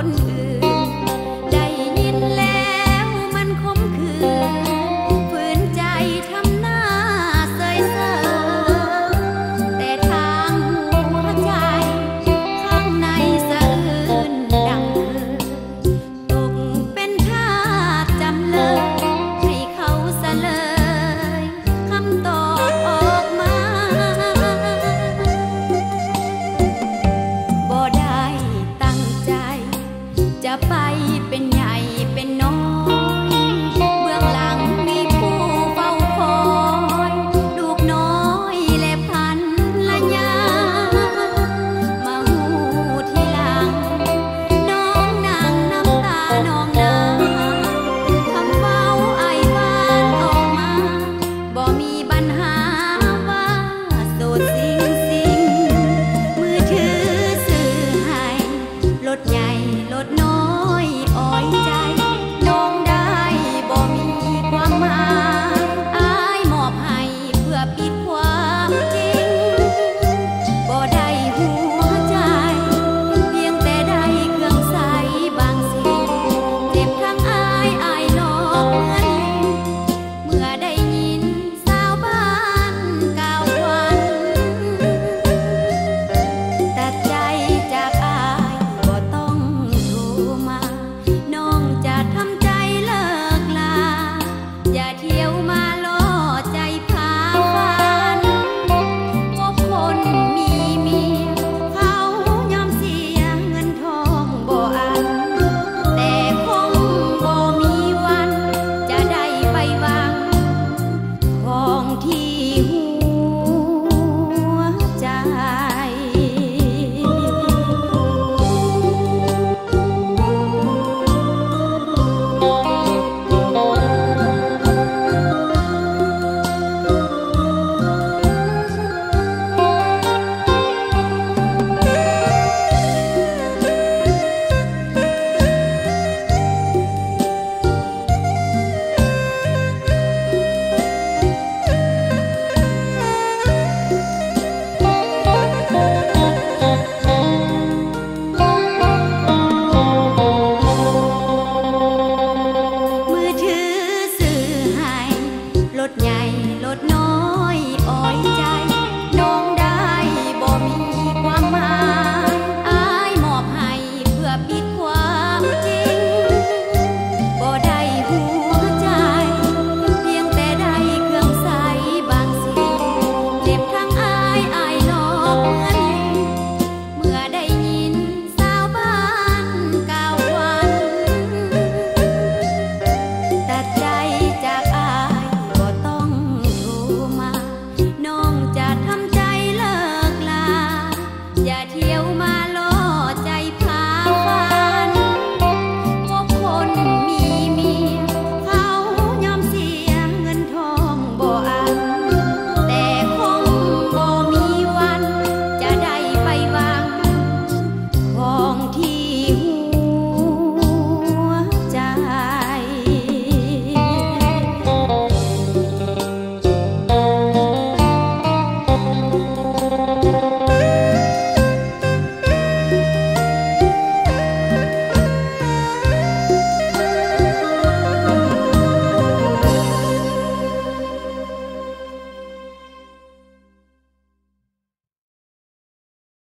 หักหัวคนอื่น ลดน้อยอ่อยใจ Humana.